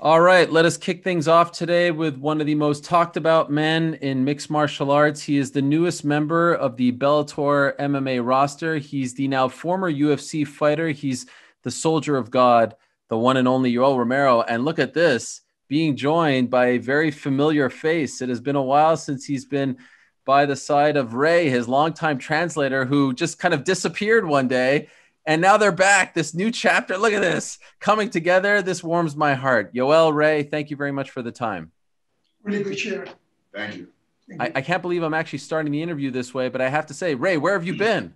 All right, let us kick things off today with one of the most talked about men in mixed martial arts. He is the newest member of the Bellator MMA roster. He's the now former UFC fighter. He's the soldier of God, the one and only Yoel Romero. And look at this being joined by a very familiar face. It has been a while since he's been by the side of Ray, his longtime translator, who just kind of disappeared one day and now they're back. This new chapter. Look at this coming together. This warms my heart. Yoel, Ray, thank you very much for the time. Really good share. Thank you. I, I, can't believe I'm actually starting the interview this way, but I have to say, Ray, where have you been?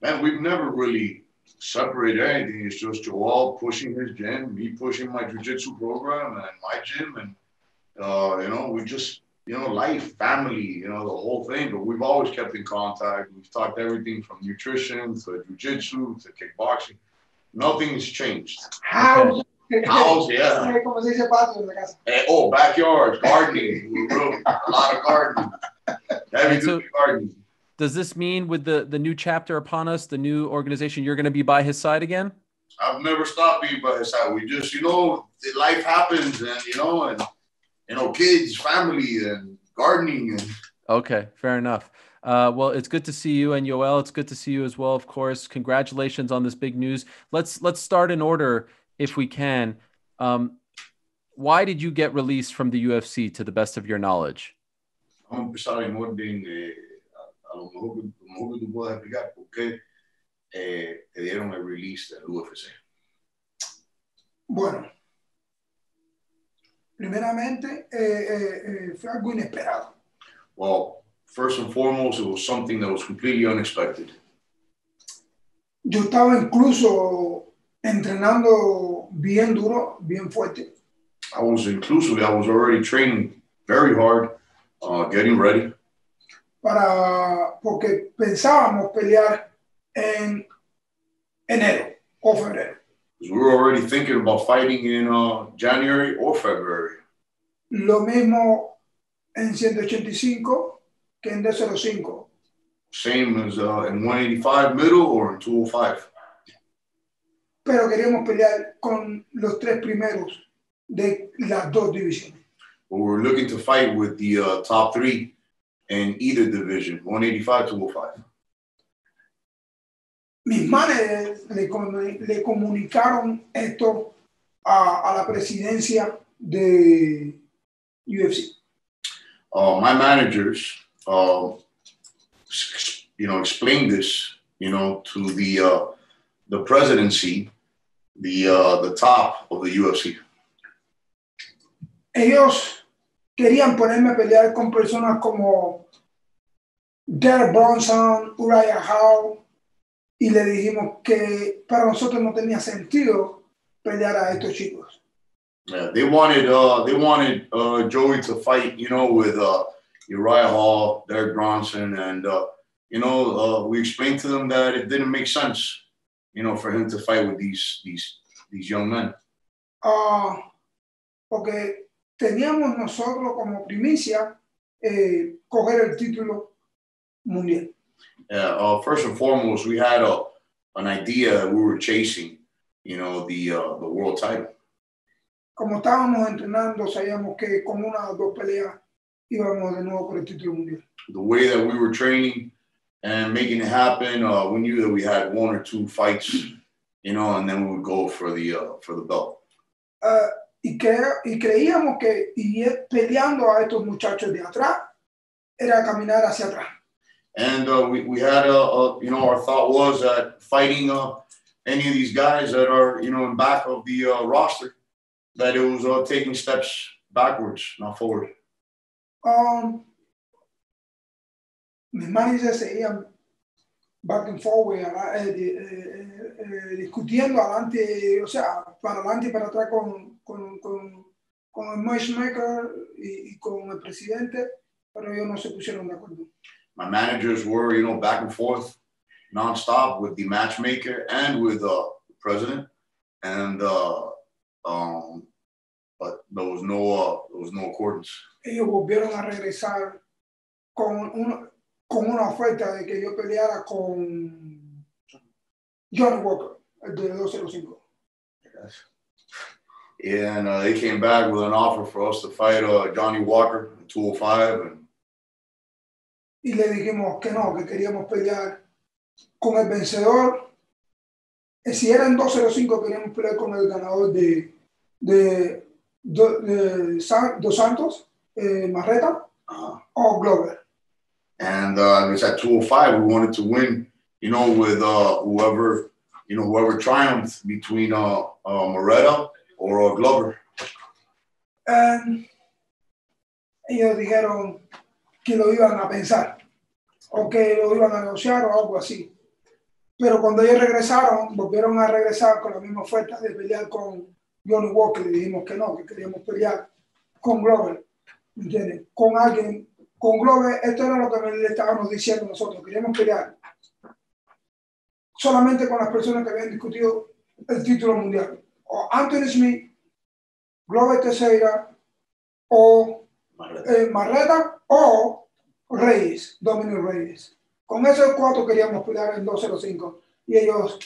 Man, we've never really separated anything. It's just Joel pushing his gym, me pushing my jiu-jitsu program and my gym. And, uh, you know, we just you know, life, family, you know, the whole thing. But we've always kept in contact. We've talked everything from nutrition to jujitsu to kickboxing. Nothing's changed. House. House, yeah. Eh, oh, backyards, gardening. a lot of gardening. Heavy so, gardening. Does this mean with the, the new chapter upon us, the new organization, you're going to be by his side again? I've never stopped being by his side. We just, you know, life happens and, you know, and – you know, kids, family, and gardening. And okay, fair enough. Uh, well, it's good to see you, and Yoel, it's good to see you as well. Of course, congratulations on this big news. Let's let's start in order if we can. Um, why did you get released from the UFC to the best of your knowledge? Vamos a empezar en orden. Eh, a, lo mejor, a lo mejor tú puedes explicar por qué eh, te dieron el release del UFC. Bueno, primeramente eh, eh, eh, fue algo inesperado. Well, first and foremost, it was something that was completely unexpected. Yo estaba incluso entrenando bien duro, bien fuerte. I was inclusively, I was already training very hard, uh, getting ready. Para, porque pensábamos pelear en enero o febrero. Because we were already thinking about fighting in uh, January or February. Lo mismo en 185 que en 205. Same as uh, in 185 middle or in 205. Pero queríamos pelear con los tres primeros de las dos divisiones. But we were looking to fight with the uh, top three in either division, 185, to 205 mis manes le, le comunicaron esto a, a, la presidencia de UFC. Uh, my managers, uh, you know, explained this, you know, to the uh, the presidency, the uh, the top of the UFC. Ellos querían ponerme a pelear con personas como Derek Bronson, Uriah Hall, y le dijimos que para nosotros no tenía sentido pelear a estos chicos. Yeah, they wanted uh, they wanted uh, Joey to fight, you know, with uh, Uriah Hall, Derek Bronson, and uh, you know, uh, we explained to them that it didn't make sense, you know, for him to fight with these these these young men. Uh, porque teníamos nosotros como primicia eh, coger el título mundial. Yeah, uh, first and foremost, we had a an idea we were chasing, you know, the uh, the world title. Como estábamos entrenando, sabíamos que con una o dos peleas íbamos de nuevo por el título mundial. The way that we were training and making it happen, uh, we knew that we had one or two fights, you know, and then we would go for the uh, for the belt. Uh, y, que, y creíamos que ir peleando a estos muchachos de atrás era caminar hacia atrás. And uh, we, we had a, a, you know, our thought was that fighting uh, any of these guys that are, you know, in back of the uh, roster, that it was uh, taking steps backwards, not forward. Um, mis managers seguían back and forward, eh, eh, eh, discutiendo adelante, o sea, para adelante para atrás con, con, con, con el matchmaker y, y con el presidente, pero ellos no se pusieron de acuerdo. My managers were, you know, back and forth nonstop with the matchmaker and with uh, the president. And uh, um, but there was no uh, there was no accordance. Ellos volvieron a regresar con una con una oferta de que yo peleara con Johnny Walker, el de 205. Yes. and uh, they came back with an offer for us to fight uh, Johnny Walker 205. And y le dijimos que no, que queríamos pelear con el vencedor. Eh, Si eran 205, queríamos pelear con el ganador de, de, de, de San- Dos Santos, eh, Marreta uh, o Glover. and uh, it was at 205. We wanted to win, you know, with uh, whoever, you know, whoever triumphed between uh, uh, Moretta or uh, Glover. And ellos dijeron que lo iban a pensar o que lo iban a negociar o algo así. Pero cuando ellos regresaron, volvieron a regresar con la misma oferta de pelear con Johnny Walker. Le dijimos que no, que queríamos pelear con Glover. ¿Me entiendes? Con alguien, con Glover, esto era lo que le estábamos diciendo nosotros. Queríamos pelear solamente con las personas que habían discutido el título mundial. O Anthony Smith, Glover Teixeira o eh, Marreta o Reyes, Dominic Reyes. Con esos cuatro queríamos pelear en 205 y ellos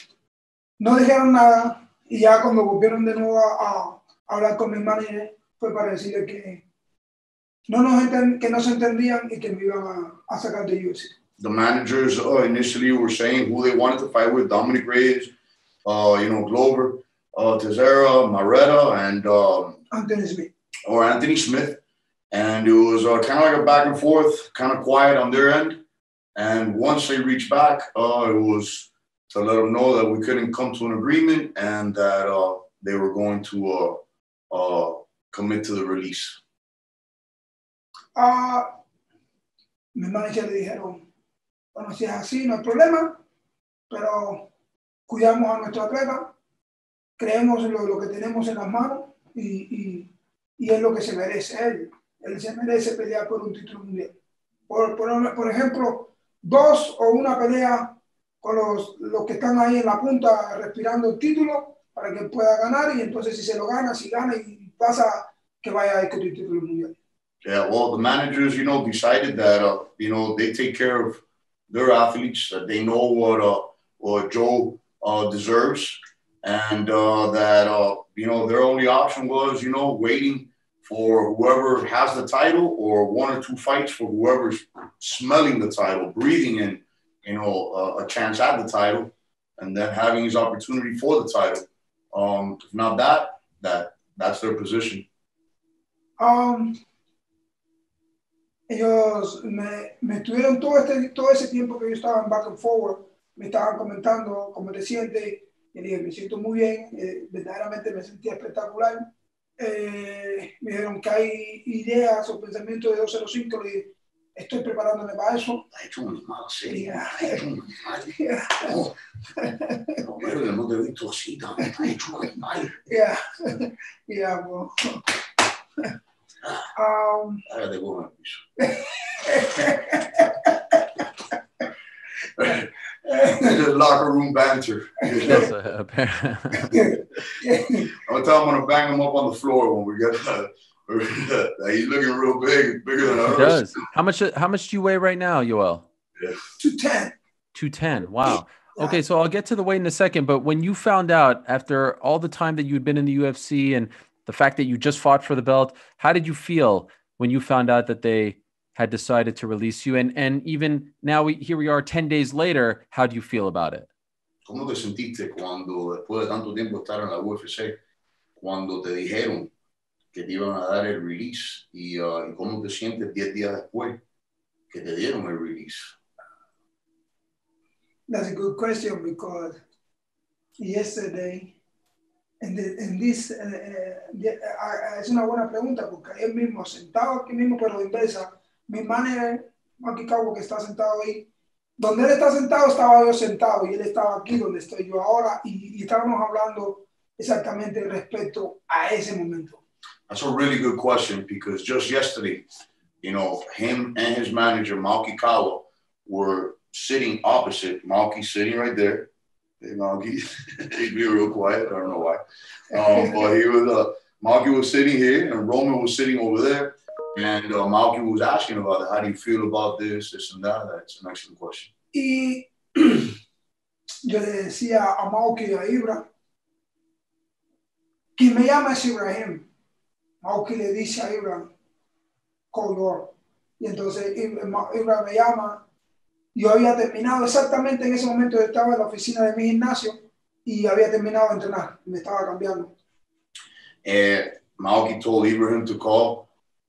no dijeron nada y ya cuando volvieron de nuevo a, a hablar con mi manager fue para decirle que no, nos que no se entendían y que me iban a, a sacar de UFC. The managers uh, initially were saying who they wanted to fight with: Dominic Reyes, uh, you know, Glover, uh, Tezera, Moretta, and um, Anthony Smith. or Anthony Smith. And it was uh, kind of like a back and forth, kind of quiet on their end. And once they reached back, uh, it was to let them know that we couldn't come to an agreement and that uh, they were going to uh, uh, commit to the release. a mi manager le dijeron, bueno, si es así, no hay problema, pero cuidamos a nuestro atleta, creemos lo, lo que tenemos en las manos y, y, y es lo que se merece él. Él se merece pelear por un título mundial. Por, por, por ejemplo, dos o una pelea con los, los que están ahí en la punta respirando el título para que pueda ganar y entonces si se lo gana, si gana y pasa, que vaya a discutir el título mundial. Yeah, well, the managers, you know, decided that, uh, you know, they take care of their athletes, that they know what, uh, what Joe uh, deserves, and uh, that, uh, you know, their only option was, you know, waiting for whoever has the title or one or two fights for whoever's smelling the title, breathing in, you know, uh, a chance at the title, and then having his opportunity for the title. Um, if not that, that that's their position. Um, ellos me, me estuvieron todo, este, todo ese tiempo que yo estaba en back and forward, me estaban comentando cómo te sientes, y dije, me siento muy bien, eh, verdaderamente me sentía espectacular. Eh, me dijeron que hay ideas o pensamientos de 205, le dije, estoy preparándome para eso. Ha hecho un animal serio. dije, Ha hecho un animal. Oh, Romero, yo no te he visto así, ha hecho un animal. yeah, yeah, well, um, Hágate con el piso. Just locker room banter. Yes, uh. I'm telling him I'm gonna bang him up on the floor when we get uh, he's looking real big, bigger than ours. does. How much? How much do you weigh right now, Yoel? to 10. Two ten. Wow. Okay, so I'll get to the weight in a second, but when you found out after all the time that you'd been in the UFC and the fact that you just fought for the belt, how did you feel when you found out that they had decided to release you? And and even now, we here we are, ten days later. How do you feel about it? ¿Cómo te sentiste cuando, después de tanto tiempo estar en la UFC, cuando te dijeron que te iban a dar el release? ¿Y, uh, y cómo te sientes 10 días después que te dieron el release? That's a good question because yesterday, and the, en this, uh, uh, the- uh, es una buena pregunta porque él mismo, sentado aquí mismo, pero inversa, mi manager, Maki Kawa, que está sentado ahí, donde él está sentado, estaba yo sentado y él estaba aquí donde estoy yo ahora y, y estábamos hablando exactamente respecto a ese momento. That's a really good question because just yesterday, you know, him and his manager, Malky Kawa, were sitting opposite. Malky sitting right there. Hey, Malky, he'd be real quiet. I don't know why. Um, but he was, uh, Malky was sitting here and Roman was sitting over there. And uh, Malky was asking about it. How do you feel about this, this, and that? That's an excellent question. Y yo le decía a Mauki y a Ibra Quien me llama es Ibrahim. Mauki le dice a Ibrahim, call your. Y entonces Ibrahim me llama. Yo había terminado exactamente en ese momento, yo estaba en la oficina de mi gimnasio y había terminado de entrenar. Me estaba cambiando. And Malky told Ibrahim to call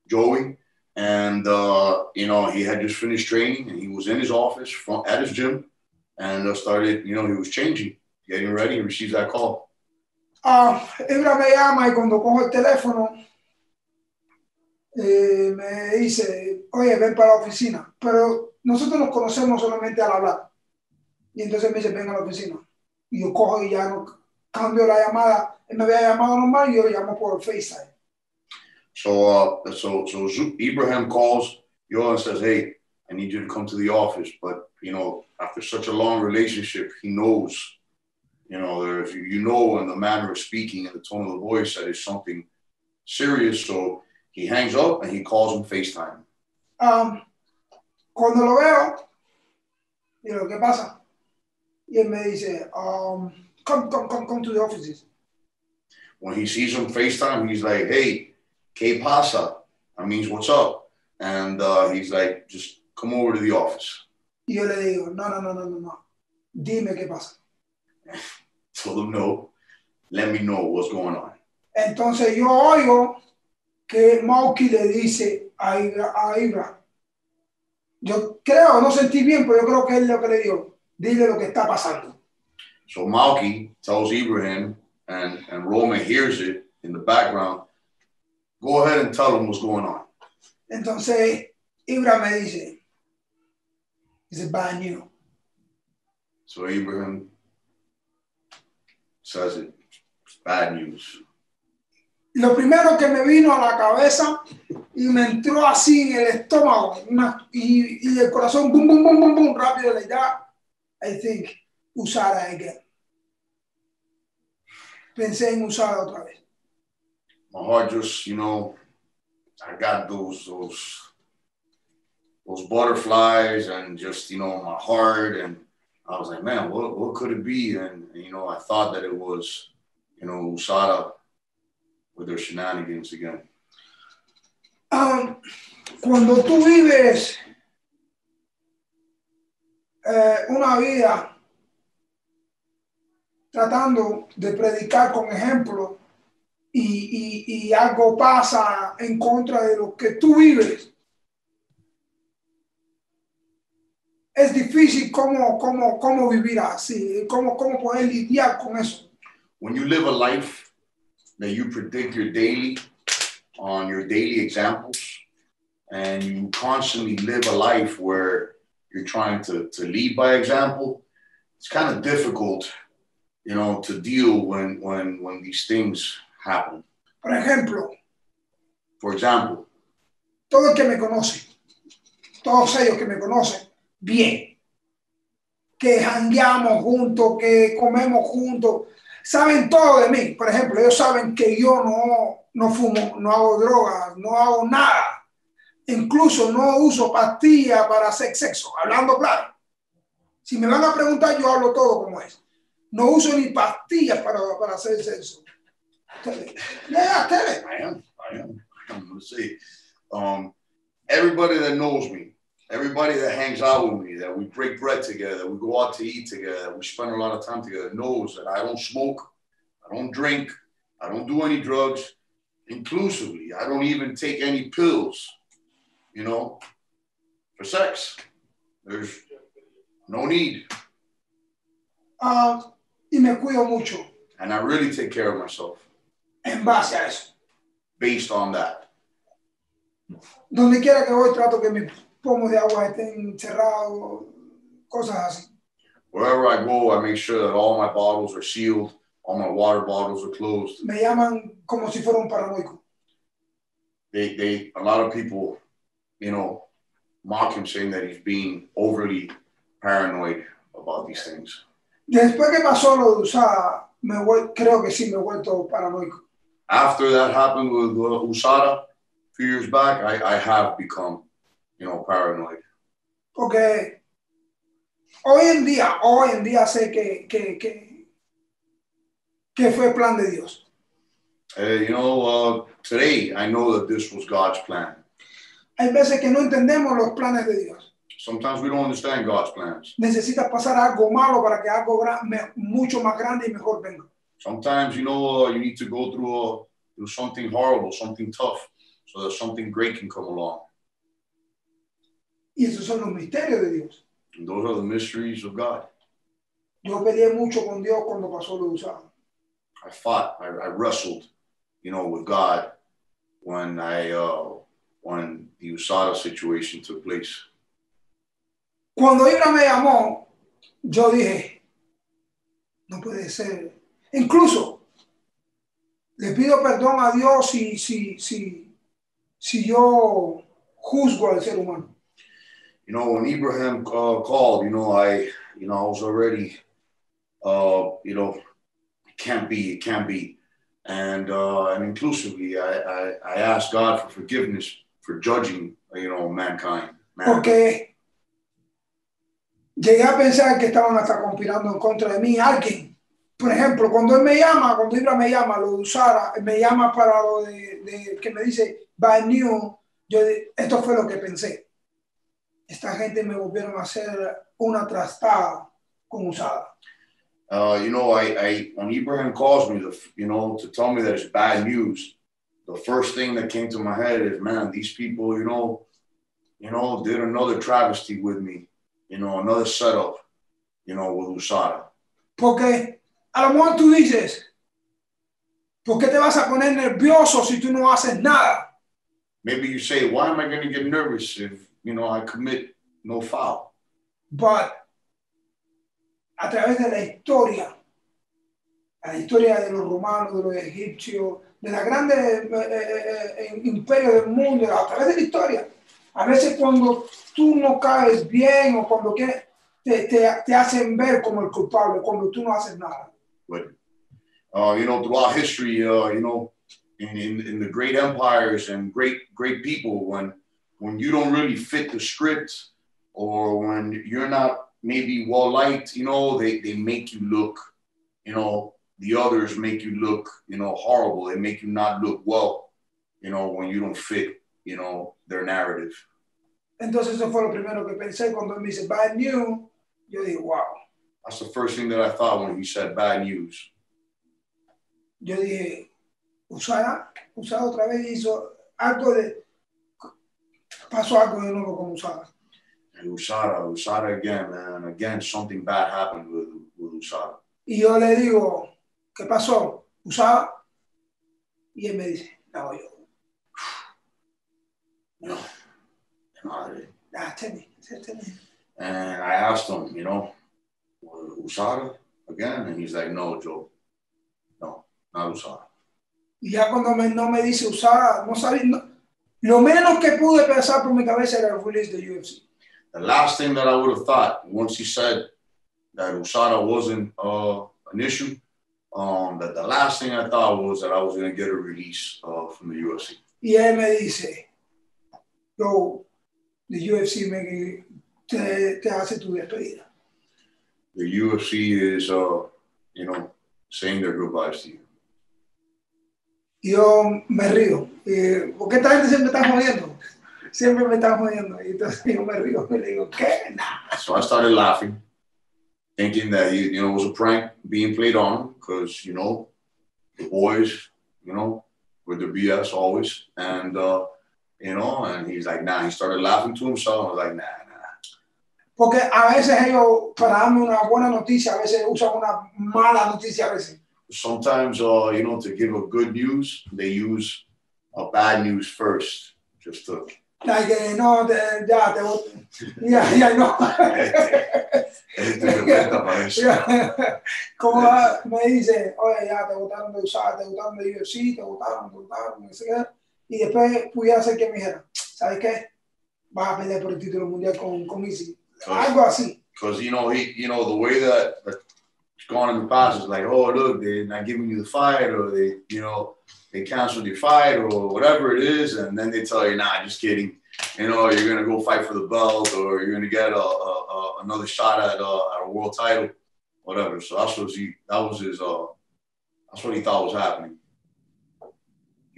Joey. And, uh, you know, he had just finished training and he was in his office from, at his gym and uh, started, you know, he was changing, getting ready and receives that call. Uh, Ibra me llama y cuando cojo el teléfono eh, me dice, oye, ven para la oficina. Pero nosotros nos conocemos solamente al hablar. Y entonces me dice, ven a la oficina. Y yo cojo y ya no cambio la llamada. Él me había llamado normal y yo llamo por FaceTime. So, uh, so, so Ibrahim calls Yo and says, "Hey, I need you to come to the office." But you know, after such a long relationship, he knows, you know, if you know in the manner of speaking and the tone of the voice that is something serious. So he hangs up and he calls him FaceTime. Um, cuando lo veo, digo, ¿qué pasa? Y él me dice, um, come, come, come, come to the offices. When he sees him FaceTime, he's like, hey, ¿qué pasa? That means what's up? And uh, he's like, just come over to the office. Y yo le digo, no, no, no, no, no, no. Dime qué pasa. Told him no. Let me know what's going on. Entonces yo oigo que Mauki le dice a Ibra, a Ibra, yo creo, no sentí bien, pero yo creo que es lo que le dio. Dile lo que está pasando. So Malki tells Ibrahim, and, and Roman hears it in the background, go ahead and tell him what's going on. Entonces, Ibra me dice, it's bad news. So Ibrahim says it, it's bad news. Lo primero que me vino a la cabeza y me entró así en el estómago una, y, y, el corazón, boom, boom, boom, boom, boom, rápido la idea, I think, Usara again. Pensé en Usara otra vez. My heart just, you know, I got those, those, those butterflies and just, you know, my heart. And I was like, man, what, what could it be? And, you know, I thought that it was, you know, Usada with their shenanigans again. Um, cuando tú vives eh, una vida tratando de predicar con ejemplo y, y, y, algo pasa en contra de lo que tú vives, es difícil cómo, cómo, cómo vivir así, cómo, cómo poder lidiar con eso. When you live a life that you predict your daily on your daily examples, and you constantly live a life where you're trying to, to lead by example, it's kind of difficult, you know, to deal when when when these things happen. Por ejemplo, For example, todo el que me conoce, todos ellos que me conocen bien, que jangueamos juntos, que comemos juntos, saben todo de mí. Por ejemplo, ellos saben que yo no, no fumo, no hago drogas, no hago nada. Incluso no uso pastillas para hacer sexo, hablando claro. Si me van a preguntar, yo hablo todo como es. No uso ni pastillas para, para hacer sexo. Yeah, I tell it. I am, I am, I'm gonna say, um, everybody that knows me, everybody that hangs out with me, that we break bread together, we go out to eat together, we spend a lot of time together, knows that I don't smoke, I don't drink, I don't do any drugs, inclusively. I don't even take any pills, you know, for sex. There's no need. Ah, y me cuido mucho And I really take care of myself en base a eso. based on that. Donde quiera que voy, trato que mis pomos de agua estén cerrados, cosas así. Wherever I go, I make sure that all my bottles are sealed, all my water bottles are closed. Me llaman como si fuera un paranoico. They, they, a lot of people, you know, mock him saying that he's being overly paranoid about these things. Después que pasó lo de usar, me creo que sí me he vuelto paranoico. After that happened with uh, Usada a few years back, I, I have become, you know, paranoid. Porque hoy en día, hoy en día sé que, que, que, que fue plan de Dios. Uh, you know, uh, today I know that this was God's plan. Hay veces que no entendemos los planes de Dios. Sometimes we don't understand God's plans. Necesitas pasar algo malo para que algo mucho más grande y mejor venga. Sometimes, you know, uh, you need to go through, a, through something horrible, something tough, so that something great can come along. Y esos son los misterios de Dios. And those are the mysteries of God. Yo peleé mucho con Dios cuando pasó lo usado. I fought, I, I wrestled, you know, with God when I, uh, when the USADA situation took place. Cuando Ibra me llamó, yo dije, no puede ser. Incluso le pido perdón a Dios si, si, si, si yo juzgo al ser humano. You know, when Ibrahim uh, called, you know, I, you know, I was already, uh, you know, it can't be, it can't be. And, uh, and inclusively, I, I, I asked God for forgiveness for judging, you know, mankind. Man. Porque llegué a pensar que estaban hasta conspirando en contra de mí. Alguien, por ejemplo, cuando él me llama, cuando Ibra me llama, lo de Usara, me llama para lo de, de- que me dice bad news, yo esto fue lo que pensé. Esta gente me volvieron a hacer una trastada con Usada. Uh, you know, I, I, when Ibrahim calls me, the, you know, to tell me that it's bad news, the first thing that came to my head is, man, these people, you know, you know, did another travesty with me, you know, another setup, you know, with USADA. Porque a lo mejor tú dices, ¿por qué te vas a poner nervioso si tú no haces nada? Maybe you say, why am I going to get nervous if, you know, I commit no foul? But a través de la historia, la historia de los romanos, de los egipcios, de los grandes eh, eh, eh, imperios del mundo, a través de la historia, a veces cuando tú no caes bien o cuando quieres, te, te, te hacen ver como el culpable, cuando tú no haces nada. But, uh, you know, throughout history, uh, you know, in, in, in the great empires and great, great people, when, when you don't really fit the script or when you're not maybe well liked, you know, they, they make you look, you know, the others make you look, you know, horrible. They make you not look well, you know, when you don't fit, you know, their narrative. Entonces eso fue lo primero que pensé cuando me dice bad news, yo digo, wow. That's the first thing that I thought when he said bad news. yo dije, Usada, Usada otra vez hizo algo de, pasó algo de nuevo con Usada. And USADA, USADA again, man. Again, something bad happened with, with USADA. Y yo le digo, ¿qué pasó? Usada. Y él me dice, no, yo, and I, nah, tell me, tell me. and I asked him, you know, USADA again? And he's like, no, Joe. No, not USADA. Y ya cuando me, no me dice Usada, no sabía, no- lo menos que pude pensar por mi cabeza era release de UFC. The last thing that I would have thought once he said that USADA wasn't uh, an issue, um, that the last thing I thought was that I was going to get a release uh, from the UFC. Y él me dice, yo, the UFC me, te, te hace tu despedida. The UFC is, uh, you know, saying their goodbyes to you. Yo me río. Y, porque esta gente siempre está jodiendo. Siempre me está jodiendo. Y entonces yo me río le digo, ¿qué? Nah. So I started laughing, thinking that he, you know, it was a prank being played on him because, you know, the boys, you know, with their BS always. And, uh, you know, and he's like, nah, he started laughing to himself. I was like, nah. Porque a veces ellos, para darme una buena noticia, a veces usan una mala noticia a veces. Sometimes, uh, you know, to give a good news, they use a bad news first, just to. Like, eh, no, te- ya, te Ya, ya, no. Como me dice, oye, ya te votaron de usar, te votaron de UFC, te votaron, te votaron. Y después pudiera ser que me dijera, ¿sabes qué? Vas a pelear por el título mundial con, con Easy. Algo see. Because, you know, he, you know, the way that, it's gone in the past is like, oh, look, they're not giving you the fight, or they, you know, they canceled your fight, or whatever it is. And then they tell you, nah, just kidding. You know, you're going to go fight for the belt, or you're going to get a, a, a, another shot at, uh, at a world title, whatever. So that's what he, that was his, uh, that's what he thought was happening.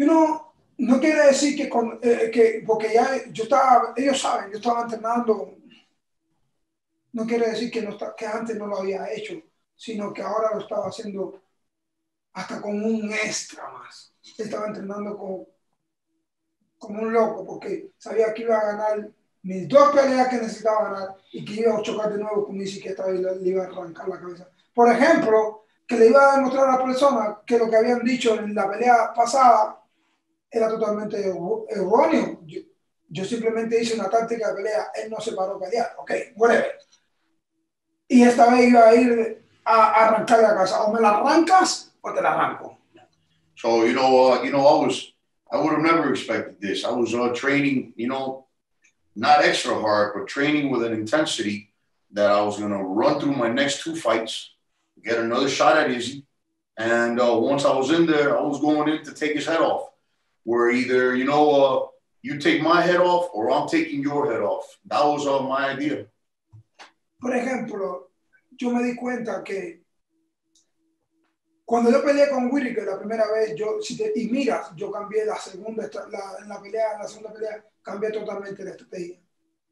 you know, no quiere decir que, con, eh, que porque ya yo estaba, ellos saben, yo estaba entrenando, no quiere decir que, no está, que antes no lo había hecho, sino que ahora lo estaba haciendo hasta con un extra más. Estaba entrenando con, como un loco porque sabía que iba a ganar mis dos peleas que necesitaba ganar y que iba a chocar de nuevo con mi psiquiatra y le, le iba a arrancar la cabeza. Por ejemplo, que le iba a demostrar a la persona que lo que habían dicho en la pelea pasada era totalmente erróneo. Yo, yo, simplemente hice una táctica de pelea, él no se paró a pelear, ok, whatever. Y esta vez iba a ir a, arrancar la casa, o me la arrancas o te la arranco. So, you know, uh, you know, I was, I would have never expected this. I was uh, training, you know, not extra hard, but training with an intensity that I was going to run through my next two fights, get another shot at Izzy. And uh, once I was in there, I was going in to take his head off. Where either, you know, uh, you take my head off or I'm taking your head off. That was uh, my idea. Por ejemplo, yo me di cuenta que cuando yo peleé con Whittaker la primera vez, yo, si te, y miras, yo cambié la segunda, la, en la pelea, la segunda pelea, cambié totalmente la estrategia.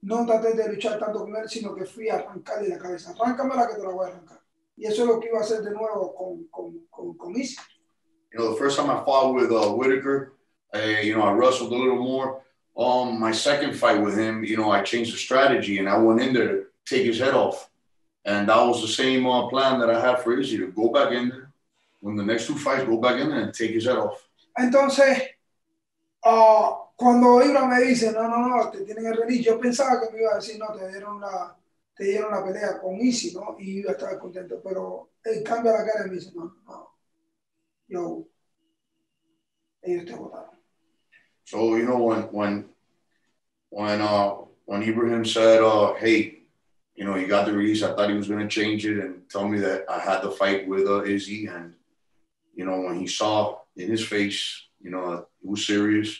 No traté de luchar tanto con él, sino que fui a arrancarle la cabeza. Arráncamela que te la voy a arrancar. Y eso es lo que iba a hacer de nuevo con, con, con, con Easy. You know, the first time I fought with uh, Whitaker, uh, you know, I wrestled a little more. Um, my second fight with him, you know, I changed the strategy and I went in there take his head off. And that was the same uh, plan that I had for Izzy to go back in there. When the next two fights, go back in there and take his head off. Entonces, uh, cuando Ibra me dice, no, no, no, te tienen el release, yo pensaba que me iba a decir, no, te dieron la, te dieron la pelea con Izzy, ¿no? Y iba a estar contento, pero él cambia la cara y me dice, no, no, yo, ellos te votaron. So, you know, when, when, when, uh, when Ibrahim said, uh, hey, you know, you got the release, I thought he was going to change it and tell me that I had the fight with uh, Izzy. And, you know, when he saw in his face, you know, it was serious,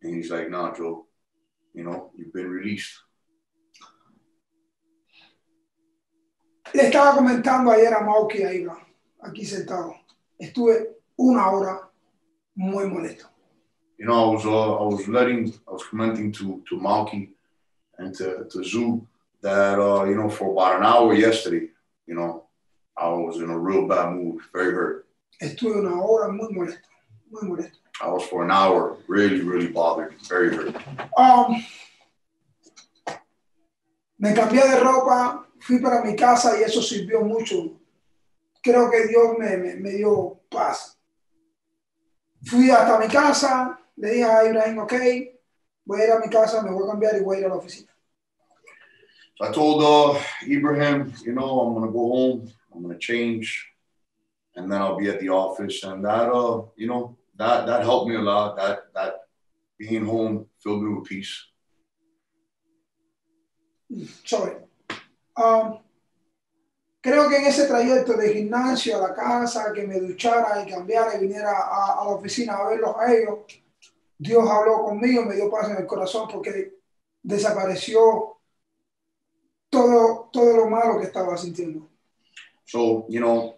and he's like, nah, Joe, you know, you've been released. Le estaba comentando ayer a Mauki a Ibra, aquí sentado. Estuve una hora muy molesto. You know, I was uh, I was letting I was commenting to to Mauki and to to Zoo that uh, you know for about an hour yesterday, you know, I was in a real bad mood, very hurt. Estuve una hora muy molesto, muy molesto. I was for an hour really, really bothered, very hurt. Um, me cambié de ropa, fui para mi casa y eso sirvió mucho. Creo que Dios me, me, me dio paz. Fui hasta mi casa, le dije a Ibrahim, ok, voy a ir a mi casa, me voy a cambiar y voy a ir a la oficina. So I told uh, Ibrahim, you know, I'm gonna go home, I'm gonna change, and then I'll be at the office. And that, uh, you know, that that helped me a lot. That that being home filled me with peace. Sorry. Um, creo que en ese trayecto de gimnasio a la casa, que me duchara y cambiara y viniera a, a la oficina a verlos a ellos, Dios habló conmigo, me dio paz en el corazón porque desapareció todo, todo lo malo que estaba sintiendo. So, you know,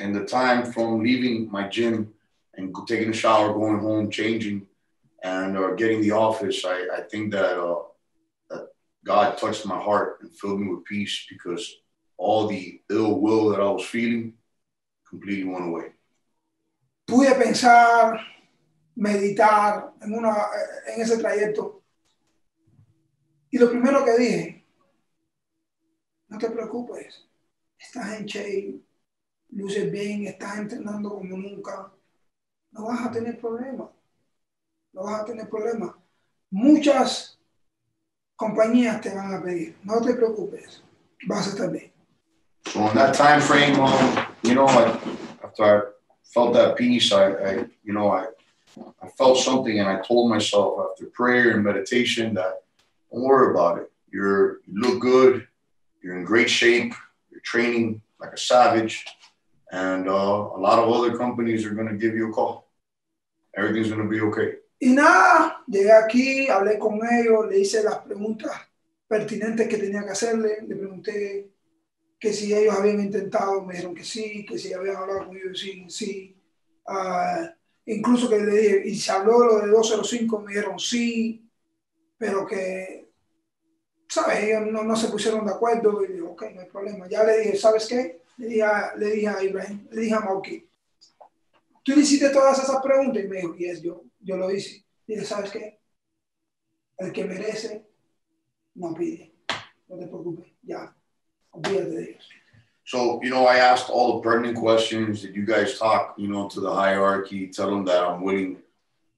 in the time from leaving my gym and taking a shower, going home, changing, and uh, getting the office, I, I think that uh, that God touched my heart and filled me with peace because all the ill will that I was feeling completely went away. Pude pensar, meditar en, una, en ese trayecto. Y lo primero que dije, no te preocupes, estás en shape, luces bien, estás entrenando como nunca, no vas a tener problemas, no vas a tener problemas. Muchas compañías te van a pedir, no te preocupes, vas a estar bien. So in that time frame, um, you know, I, after I felt that peace, I, I, you know, I, I felt something, and I told myself after prayer and meditation that don't worry about it. You're you look good. You're in great shape. You're training like a savage, and uh, a lot of other companies are going to give you a call. Everything's going to be okay. Y nada, llegué aquí, hablé con ellos, le hice las preguntas pertinentes que tenía que hacerle, le pregunté que si ellos habían intentado, me dijeron que sí, que si habían hablado con ellos, sí, sí. Ah, incluso que le dije, y se habló lo de 205, me dijeron sí, pero que, ¿sabes? Ellos no, no se pusieron de acuerdo y digo, ok, no hay problema. Ya le dije, ¿sabes qué? Le dije le dije a Ibrahim, le dije a Mauki, tú le hiciste todas esas preguntas y me dijo, yes, yo, yo lo hice. Dije, ¿sabes qué? El que merece, no pide. No te preocupes, ya, olvídate de ellos. So, you know, I asked all the pertinent questions. Did you guys talk, you know, to the hierarchy, tell them that I'm willing,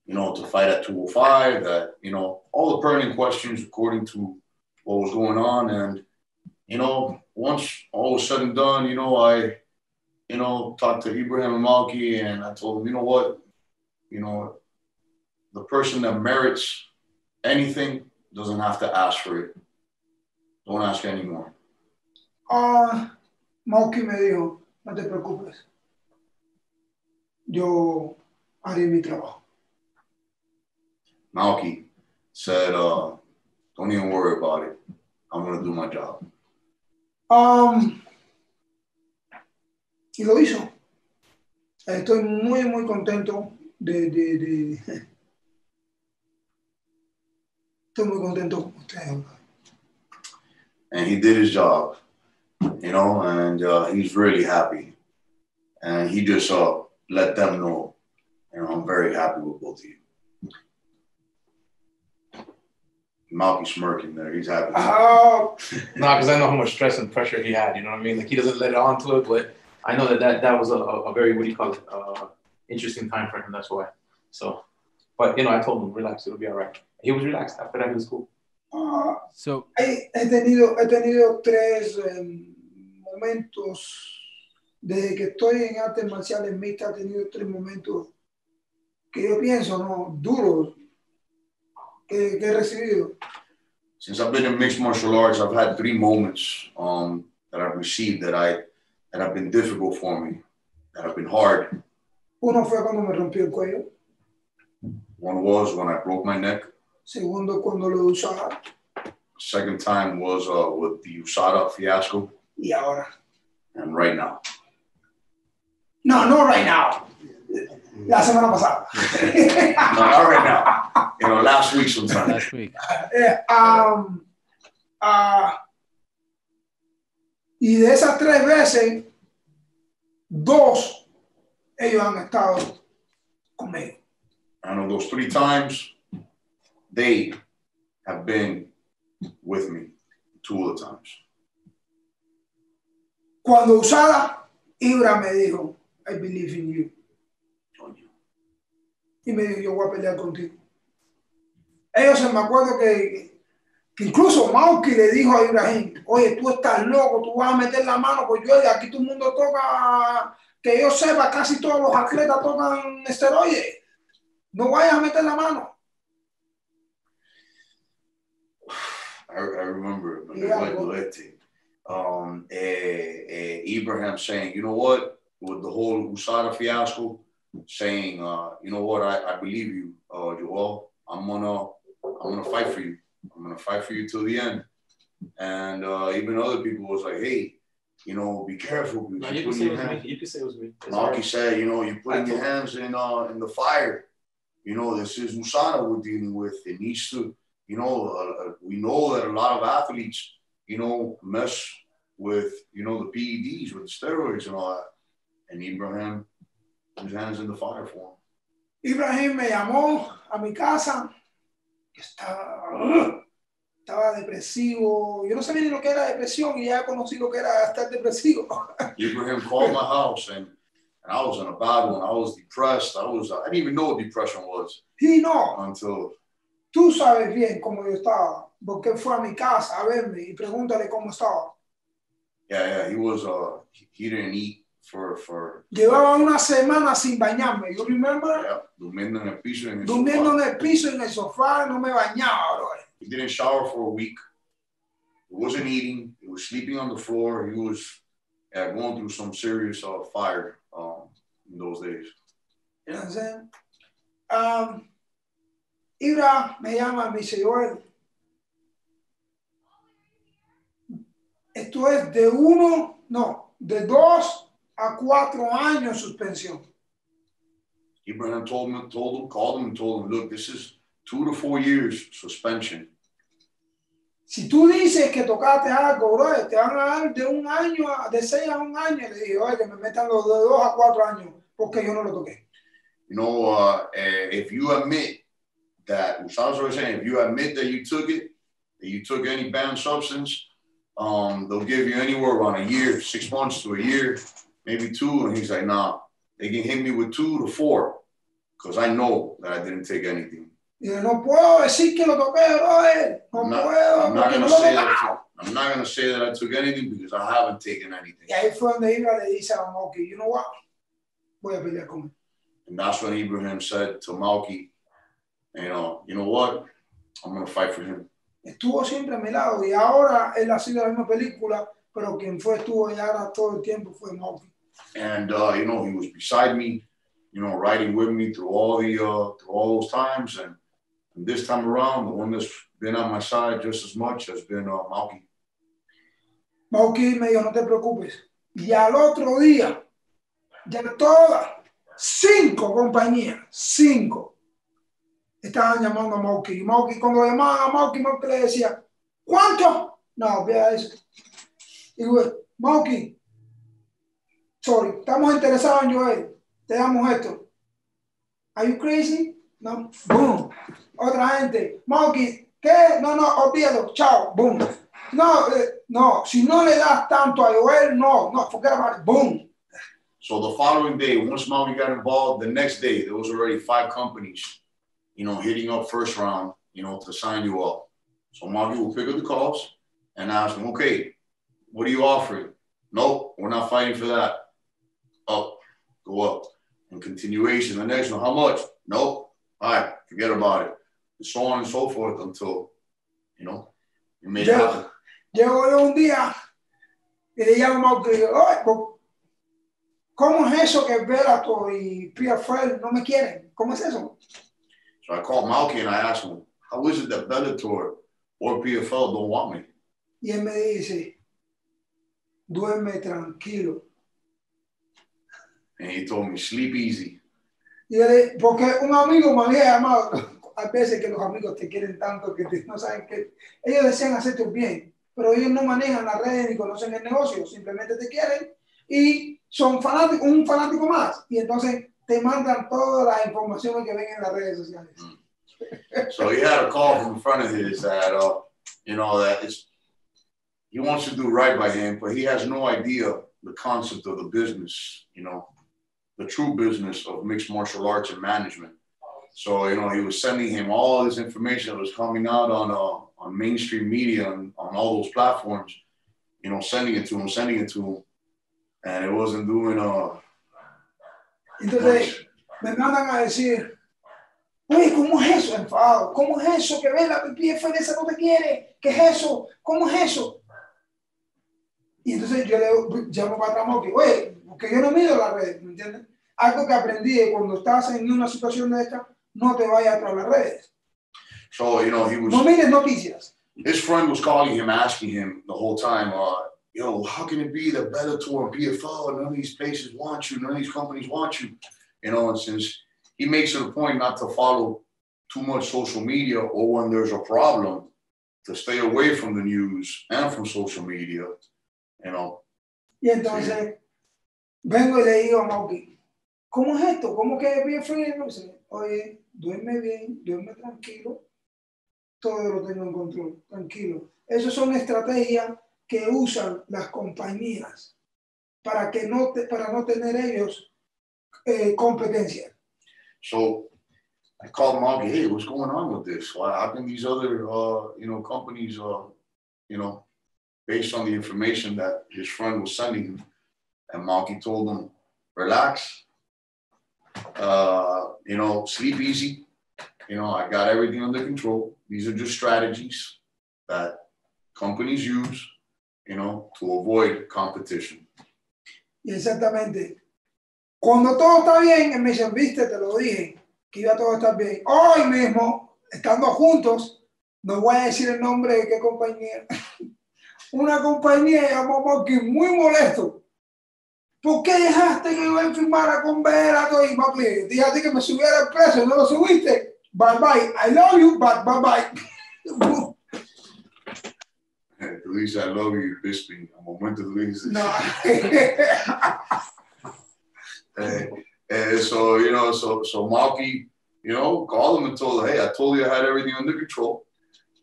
you know, to fight at 205, that, you know, all the pertinent questions according to what was going on. And, you know, once all was said and done, you know, I, you know, talked to Ibrahim Malki and I told him, you know what, you know, the person that merits anything doesn't have to ask for it. Don't ask anymore. Ah, Mauki me dijo, no te preocupes, yo haré mi trabajo. Malki said, uh, don't even worry about it. I'm going to do my job. Um, y lo hizo. Estoy muy, muy contento de, de, de... Estoy muy contento con ustedes. And he did his job, you know, and uh, he's really happy. And he just uh, let them know, you know, I'm very happy with both of you. Malki smirking there. He's happy. Ah, No, because I know how much stress and pressure he had. You know what I mean? Like he doesn't let it on to it, but I know that that, that was a, a a very what do you call it? Uh, interesting time for him. That's why. So, but you know, I told him relax, it'll be all right. He was relaxed after that. He was cool. ah, So he, he tenido, he tenido tres em, momentos, desde que estoy en artes marciales mixtas, he tenido tres momentos que yo pienso, ¿no? Duros que, que he recibido. Since I've been in mixed martial arts, I've had three moments um, that I've received that I that have been difficult for me, that have been hard. Uno fue cuando me rompió el cuello, One was when I broke my neck. segundo cuando lo usaba Second time was uh, with the USADA fiasco, y ahora. and right now. No, no right now. La semana pasada. No, not right now. You know, last week sometime. last week. Eh, um, ah, y de esas tres veces, dos, ellos han estado conmigo. And of those three times, they have been with me two of the times. Cuando usada, Ibra me dijo, I believe in you. Y me dijo, yo voy a pelear contigo. Ellos se me acuerdo que, que incluso Mauki le dijo a Ibrahim, oye, tú estás loco, tú vas a meter la mano, pues yo aquí todo el mundo toca, que yo sepa, casi todos los atletas tocan esteroides. No vayas a meter la mano. I, I remember to um, eh, eh, Abraham saying, you know what, with the whole USADA fiasco, saying, uh, you know what, I, I believe you, uh, Joel. I'm gonna, I'm gonna fight for you. I'm gonna fight for you till the end. And uh, even other people was like, hey, you know, be careful No, you you can say it your was hand. me. You can say it was me. Alright. said, you know, you're putting your hands in uh, in the fire. You know, this is USADA we're dealing with. It needs to, you know, uh, uh, we know that a lot of athletes, you know, mess with, you know, the PEDs, with the steroids and all that. And Ibrahim, his hands in the fire for him. Ibrahim me llamó a mi casa, estaba, estaba depresivo. Yo no sabía ni lo que era depresión y ya conocí lo que era estar depresivo. Ibrahim called my house and, and I was in a bad one. I was depressed. I was, I didn't even know what depression was He no, until tú sabes bien cómo yo estaba, porque fue a mi casa a verme y pregúntale cómo estaba. yeah, yeah, he was uh he didn't eat for for Llevaba una semana sin bañarme. You remember? yeah, durmiendo en el piso en el Durmiendo sofá. en el piso, en el sofá, no me bañaba, bro. He didn't shower for a week. He wasn't eating. He was sleeping on the floor. He was yeah, going through some serious uh, fire um, in those days. Entonces, um, Ibra me llama, me dice, Joel, esto es de uno, no, de dos a cuatro años suspensión. Ibrahim told him, told him, called him, and told him, look, this is two to four years suspension. Si tú dices que tocaste algo, bro, te van a dar de un año, a- de seis a un año. Le dije, oye, que me metan los de dos a cuatro años, porque yo no lo toqué. You know, uh, eh, if you admit that, Ustaz was saying, if you admit that you took it, that you took any banned substance, um, they'll give you anywhere around a year, six months to a year, maybe two. And he's like, nah, they can hit me with two to four, because I know that I didn't take anything. Yo no puedo decir que lo toqué, bro. No I'm not, puedo, I'm not gonna say that. I'm not gonna say that I took anything because I haven't taken anything. Y ahí fue donde Ibra le dice a Moki, you know what? Voy a pelear con él. And that's when Ibrahim said to Malki, you know, you know what? I'm gonna fight for him. Estuvo siempre a mi lado y ahora él ha sido la misma película, pero quien fue estuvo ya ahora todo el tiempo fue Moki. And uh, you know he was beside me, you know, riding with me through all the uh, through all those times, and, and this time around, the one that's been on my side just as much has been uh, Malki. Moki me dijo, no te preocupes. Y al otro día, ya todas, cinco compañías, cinco, estaban llamando a Moki. Y Moki, cuando llamaban a Moki, Moki le decía, ¿cuánto? No, vea eso. Y Moki, sorry, estamos interesados en Yoel, te damos esto. Are you crazy? No, boom. Otra gente, Moki, ¿qué? No, no, olvídalo, chao, boom. No, eh, no, si no le das tanto a Yoel, no, no, forget about it, boom. So the following day, once Malki got involved, the next day there was already five companies, you know, hitting up first round, you know, to sign you up. So Malki will pick up the calls and ask them, okay, what are you offering? Nope, we're not fighting for that. Go up. And continuation, the next one, how much? Nope. All right, forget about it. And so on and so forth until, you know, you made it Yeah. happen. Llego yo un día y le llamo a Marco y digo, "Oye, co- ¿cómo es eso que Bellator y PFL no me quieren? ¿Cómo es eso? So I called Malki and I asked him, how is it that Bellator or PFL don't want me? Y él me dice, duerme tranquilo. And he told me, sleep easy. Y yo le- porque un amigo me había llamado, hay veces que los amigos te quieren tanto que te- no saben que ellos desean hacerte un bien, pero ellos no manejan las redes ni conocen el negocio, simplemente te quieren y son fanáticos, un fanático más. Y entonces te mandan todas las informaciones que ven en las redes sociales. So he had a call from a friend of his that, uh, you know, that it's, he wants to do right by him, but he has no idea the concept of the business, you know, the true business of mixed martial arts and management. So, you know, he was sending him all this information that was coming out on, uh, on mainstream media and on all those platforms, you know, sending it to him, sending it to him. And it wasn't doing, uh, Entonces much. me mandan a decir, oye, ¿cómo es eso? Enfadado, ¿cómo es eso que ve la PFL esa no te quiere? ¿Qué es eso? ¿Cómo es eso? Y entonces yo le llamo para atrás, oye, porque yo no mido las redes, ¿me entiendes? Algo que aprendí de cuando estás en una situación de esta, no te vayas las redes. So, you know, he was. No mires noticias. his friend was calling him, asking him the whole time, uh, yo, how can it be that Bellator and PFL and none of these places want you, none of these companies want you? You know, and since he makes it a point not to follow too much social media or when there's a problem, to stay away from the news and from social media, you know. Y entonces vengo y le digo a Mauki, ¿cómo es esto? ¿Cómo que bien frío? Oye, duerme bien, duerme tranquilo, todo lo tengo en control, tranquilo. Esas son estrategias que usan las compañías para, que no te- para no tener ellos eh, competencia. So I called Moggy, hey, what's going on with this? How can these other uh, you know companies uh, you know, based on the information that his friend was sending him, and Moggy told him, relax, uh, you know, sleep easy. You know, I got everything under control. These are just strategies that companies use, you know, to avoid competition. Exactamente, cuando todo está bien, él me dice, viste, te lo dije, que iba todo a estar bien. Hoy mismo, estando juntos, no voy a decir el nombre de qué compañía. Una compañía llamó Monkey muy molesto, ¿por qué dejaste que yo firmara con Bellator? Y papi, dígate que me subiera el precio, no lo subiste. Bye bye, I love you, but bye bye. Tú dices, I love you, Bisping. A momento tú dices. No. Eh, eh, so, you know, so, so Malki, you know, called him and told him, hey, I told you I had everything under control.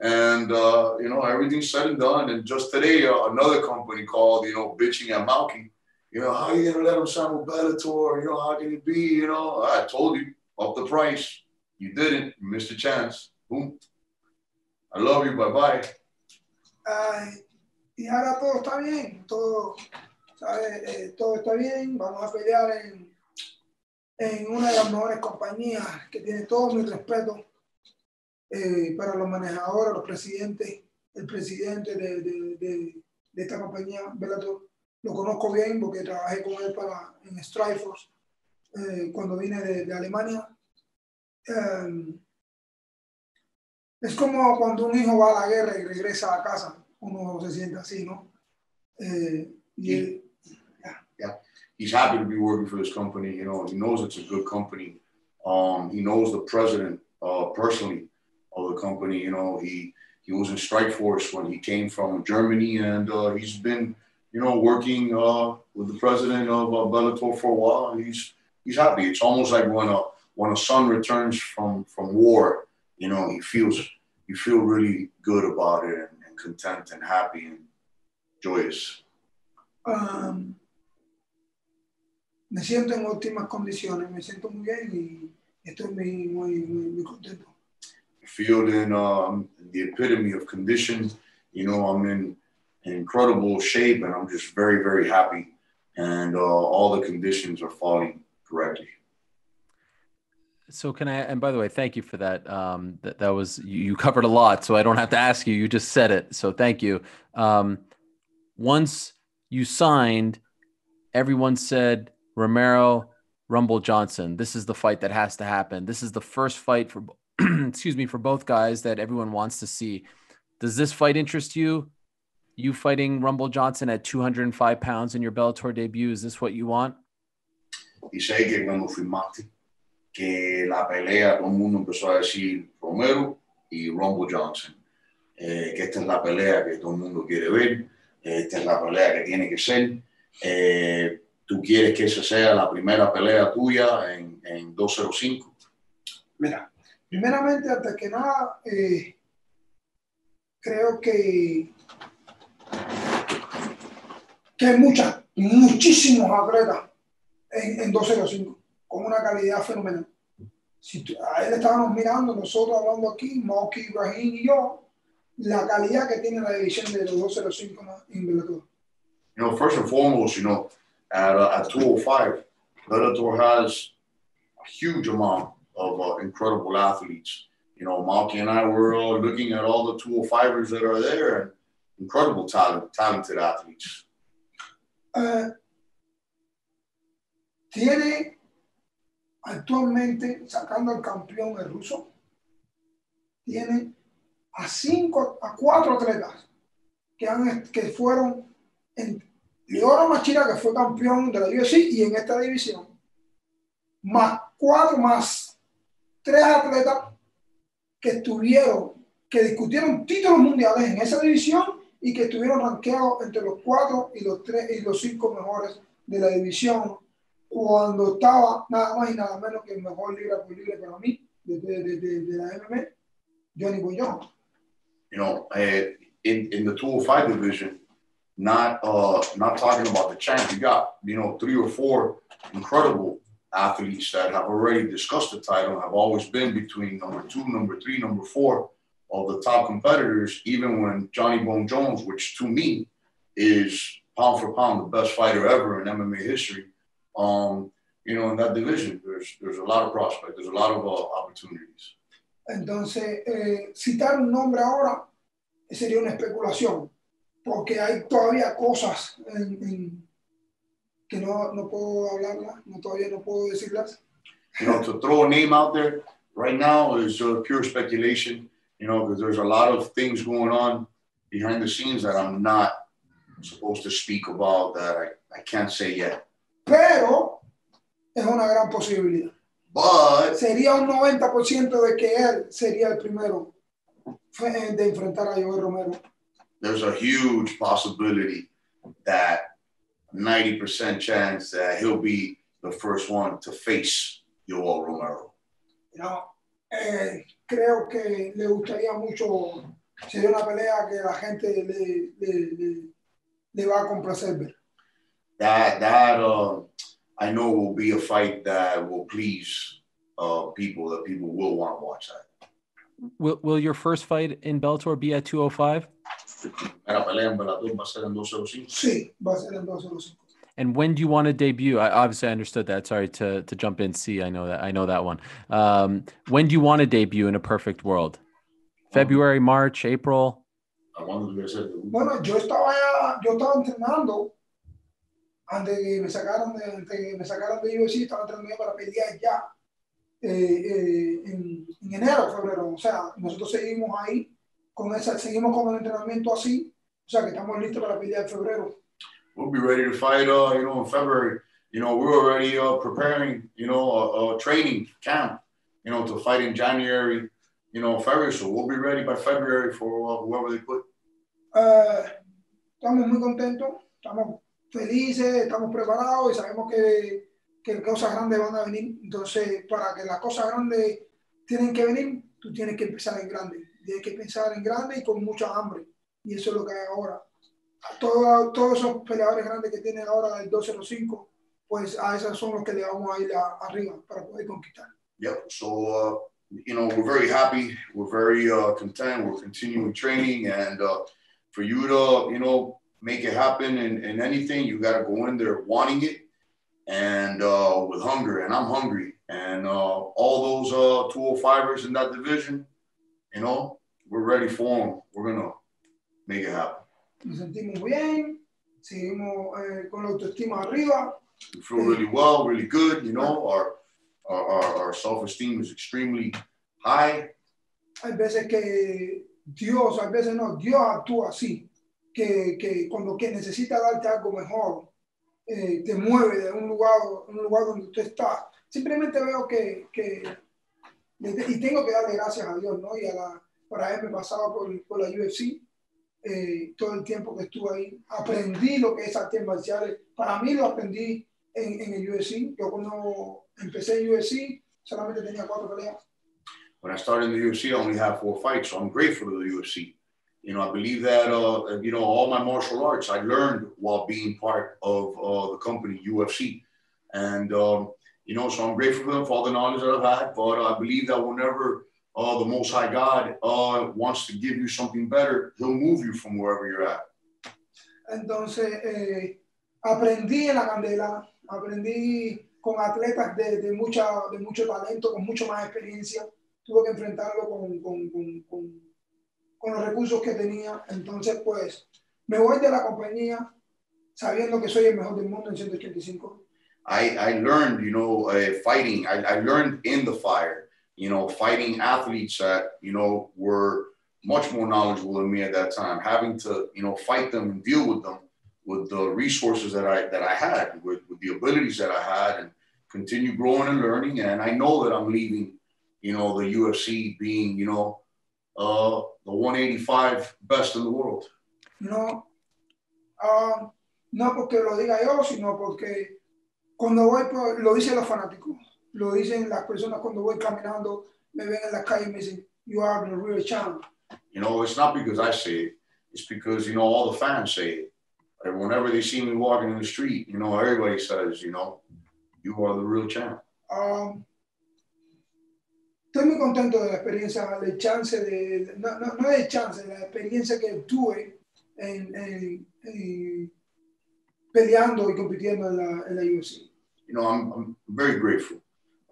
And, uh, you know, everything's said and done. And just today, uh, another company called, you know, bitching at Malki. You know, how are you going to let him sign with Bellator? You know, how can it be? You know, I told you, up the price. You didn't. You missed a chance. Boom. I love you. Bye-bye. Ay, y ahora todo está bien, todo. Eh, todo está bien, vamos a pelear en, una de las mejores compañías que tiene todo mi respeto eh, para los manejadores, los presidentes, el presidente de, de, de, de esta compañía, Bellator, lo conozco bien porque trabajé con él para, en Strikeforce eh, cuando vine de, de Alemania. Um, es como cuando un hijo va a la guerra y regresa a casa, uno se siente así, ¿no? Eh, y él, yeah. He's happy to be working for this company. You know, he knows it's a good company. Um, he knows the president uh, personally of the company. You know, he he was in Strike Force when he came from Germany, and uh, he's been, you know, working uh, with the president of uh, Bellator for a while, and he's he's happy. It's almost like when a when a son returns from from war you know, he feels you feel really good about it and, and content and happy and joyous. um, me siento en óptimas condiciones, me siento muy bien y estoy muy, muy, muy, muy contento. I feel in um, the epitome of condition. You know, I'm in incredible shape and I'm just very, very happy. And uh, all the conditions are falling correctly. So can I? And by the way, thank you for that. Um, that that was you, covered a lot, so I don't have to ask you. You just said it, so thank you. Um, once you signed, everyone said Romero, Rumble Johnson. This is the fight that has to happen. This is the first fight for, excuse me, for both guys that everyone wants to see. Does this fight interest you? You fighting Rumble Johnson at 205 pounds in your Bellator debut? Is this what you want? Y sé que cuando firmaste, que la pelea, todo el mundo empezó a decir Romero y Rumble Johnson. Eh, que esta es la pelea que todo el mundo quiere ver, eh, esta es la pelea que tiene que ser. Eh, ¿Tú quieres que esa sea la primera pelea tuya en, en 205? Mira, primeramente, antes que nada, eh, creo que, que hay muchas, muchísimos atletas en, en 205 con una calidad fenomenal. Si tú- a él estábamos mirando, nosotros hablando aquí, Moki, Ibrahim y yo, la calidad que tiene la división de los 205 ¿no? en Bellator. You know, first and foremost, you know, at, uh, at 205, Bellator has a huge amount of uh, incredible athletes. You know, Malky and I were uh, looking at all the 205ers that are there incredible talent, talented athletes. Eh, tiene actualmente, sacando al campeón el ruso, tiene a cinco, a cuatro atletas que, han, que fueron en Leoro Machina, que fue campeón de la UFC y en esta división, más cuatro más tres atletas que estuvieron, que discutieron títulos mundiales en esa división y que estuvieron rankeados entre los cuatro y los tres y los cinco mejores de la división cuando estaba nada más y nada menos que el mejor por libre para mí de, de, de, de, la MMA, Johnny You know, uh, in, in the 205 division, not uh, not talking about the champ, you got, you know, three or four incredible athletes that have already discussed the title, have always been between number two, number three, number four of the top competitors, even when Johnny Bone Jones, which to me is pound for pound the best fighter ever in MMA history, um, you know, in that division, there's there's a lot of prospect, there's a lot of uh, opportunities. Entonces, eh, citar un nombre ahora sería una especulación, porque hay todavía cosas en, en, que no, no puedo hablarlas, no, todavía no puedo decirlas. You know, to throw a name out there right now is uh, pure speculation. You know, because there's a lot of things going on behind the scenes that I'm not supposed to speak about that I, I can't say yet. pero es una gran posibilidad. But Sería un 90% de que él sería el primero de enfrentar a Yoel Romero. there's a huge possibility that 90% chance that he'll be the first one to face Yoel Romero. You know, Eh, creo que le gustaría mucho, sería una pelea que la gente le, le- le- le va a complacer ver. That that uh, I know will be a fight that will please uh, people. That people will want to watch that. Will Will your first fight in Bellator be at 205? La pelea en Bellator va a ser en 205. Sí, va a ser en 205. And when do you want to debut? I obviously I understood that. Sorry to to jump in. See, I know that. I know that one. Um, when do you want to debut in a perfect world? February, March, April. ¿A cuándo tú? Bueno, yo estaba ya- yo estaba entrenando antes de que me sacaron de, antes de que me sacaran de UFC, estaba entrenando para pelear ya eh, eh, en, en enero, febrero. O sea, nosotros seguimos ahí con esa, seguimos con el entrenamiento así, o sea que estamos listos para pelear en febrero. We'll be ready to fight. Uh, you know, in February. You know, we're already uh, preparing. You know, a, a training camp. You know, to fight in January. You know, February. So we'll be ready by February for uh, whoever they put. Eh, estamos muy contentos, estamos felices, estamos preparados y sabemos que, que cosas grandes van a venir. Entonces, para que las cosas grandes tienen que venir, tú tienes que empezar en grande. Tienes que pensar en grande y con mucha hambre. Y eso es lo que hay ahora. A todo- todos esos peleadores grandes que tienen ahora el 205, pues a son los que le vamos a ir a- arriba para poder conquistar. Yep. So, uh, you know, we're very happy. We're very uh, content. We're continuing training. And uh, for you to, you know, make it happen in, in anything, you got to go in there wanting it and uh, with hunger. And I'm hungry. And uh, all those uh, 205ers in that division, you know, we're ready for them. We're going to make it happen. Nos sentimos bien, seguimos eh, con la autoestima arriba. We feel really well, really good. You know, our, our, our, our self esteem is extremely high. hay veces que Dios, hay veces no, Dios actúa así, que, que cuando que necesita darte algo mejor, eh, te mueve de un lugar, un lugar donde tú estás. Simplemente veo que, que y tengo que darle gracias a Dios, ¿no? Y a la, por haberme pasado por, por la UFC, eh, todo el tiempo que estuve ahí. Aprendí lo que es artes marciales. Para mí lo aprendí en, en el UFC. Yo cuando empecé en UFC solamente tenía cuatro peleas. when I started in the UFC, I only had four fights, so I'm grateful to the UFC. You know, I believe that uh, you know all my martial arts I learned while being part of uh, the company UFC, and um, you know, so I'm grateful for them for all the knowledge that I've had. But I believe that whenever uh, the Most High God uh, wants to give you something better, He'll move you from wherever you're at. Entonces, eh, aprendí en la candela, aprendí con atletas de, de, mucha, de mucho talento, con mucho más experiencia. Tuve que enfrentarlo con, con, con, con, los recursos que tenía. Entonces, pues, me voy de la compañía sabiendo que soy el mejor del mundo en 185. I, I learned, you know, uh, fighting. I, I learned in the fire, you know, fighting athletes that, you know, were much more knowledgeable than me at that time, having to, you know, fight them and deal with them with the resources that I that I had, with, with the abilities that I had, and continue growing and learning. And I know that I'm leaving, you know, the UFC being, you know, uh, the 185 best in the world. No, uh, no porque lo diga yo, sino porque cuando voy, lo dicen los fanáticos, lo dicen las personas cuando voy caminando, me ven en la calle y me dicen, you are the real champ. You know, it's not because I say it, it's because, you know, all the fans say it. Whenever they see me walking in the street, you know, everybody says, you know, you are the real champ. Um, estoy muy contento de la experiencia, del chance, de, no, no, no del chance, de la experiencia que tuve en, en, en peleando y compitiendo en la, en la UFC. You know, I'm, I'm very grateful.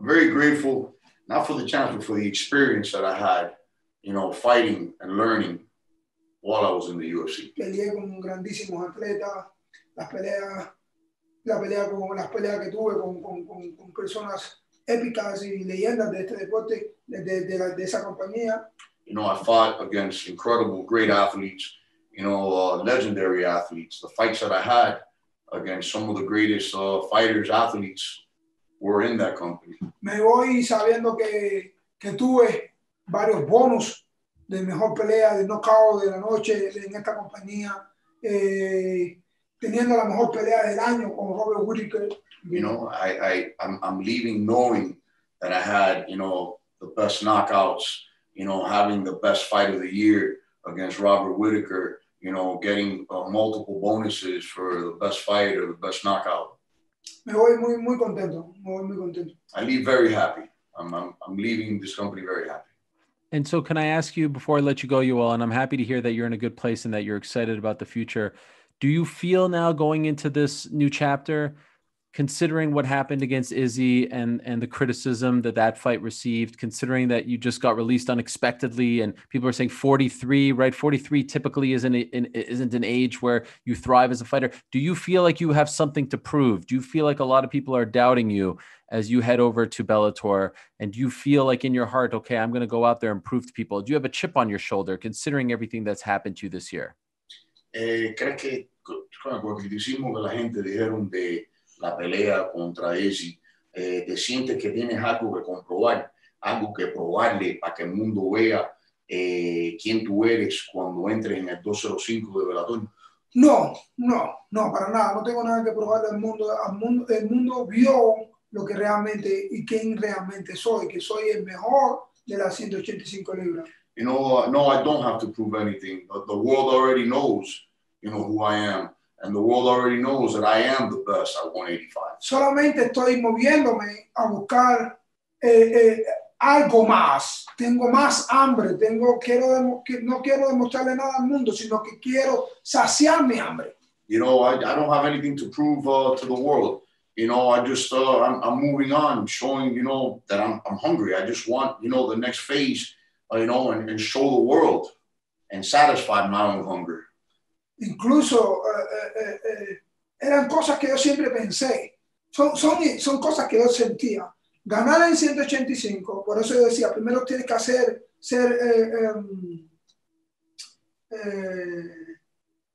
I'm very grateful, not for the chance, but for the experience that I had, you know, fighting and learning while I was in the UFC. Peleé con grandísimos atletas, las peleas, la pelea con, las peleas que tuve con, con, con, con personas épicas y leyendas de este deporte, de, de, de, la, de esa compañía. You know, I fought against incredible, great athletes, you know, uh, legendary athletes. The fights that I had, against some of the greatest uh, fighters, athletes were in that company. Me voy sabiendo que, que tuve varios bonus de mejor pelea, de knockout de la noche en esta compañía, eh, teniendo la mejor pelea del año con Robert Whittaker. You know, I, I I'm, I'm leaving knowing that I had, you know, the best knockouts, you know, having the best fight of the year against Robert Whittaker, you know, getting uh, multiple bonuses for the best fight or the best knockout. Me voy muy, muy contento, me voy muy contento. I leave very happy. I'm, I'm, I'm leaving this company very happy. And so, can I ask you before I let you go, you all, And I'm happy to hear that you're in a good place and that you're excited about the future. Do you feel now going into this new chapter, considering what happened against Izzy and and the criticism that that fight received, considering that you just got released unexpectedly, and people are saying 43, right? 43 typically isn't an, isn't an age where you thrive as a fighter. Do you feel like you have something to prove? Do you feel like a lot of people are doubting you as you head over to Bellator? And do you feel like in your heart, okay, I'm going to go out there and prove to people? Do you have a chip on your shoulder considering everything that's happened to you this year? Eh, ¿Crees que con el criticismo que la gente dijeron de la pelea contra Izzy, eh, te sientes que tienes algo que comprobar, algo que probarle para que el mundo vea eh, quién tú eres cuando entres en el 205 de Bellator? No, no, no, para nada. No tengo nada que probarle al mundo. Al mundo el mundo vio lo que realmente y quién realmente soy, que soy el mejor de las 185 libras. You know, no, I don't have to prove anything. The, the world already knows, you know, who I am. And the world already knows that I am the best at 185. Solamente estoy moviéndome a buscar eh, eh, algo más. Tengo más hambre. Tengo, quiero, que- no quiero demostrarle nada al mundo, sino que quiero saciar mi hambre. You know, I, I don't have anything to prove uh, to the world. You know, I just, uh, I'm, I'm moving on, showing, you know, that I'm, I'm hungry. I just want, you know, the next phase, uh, you know, and, and show the world and satisfy my own hunger. Incluso eh, eh, eh, eran cosas que yo siempre pensé. Son, son, son cosas que yo sentía. Ganar en 185, por eso yo decía, primero tienes que hacer, ser em,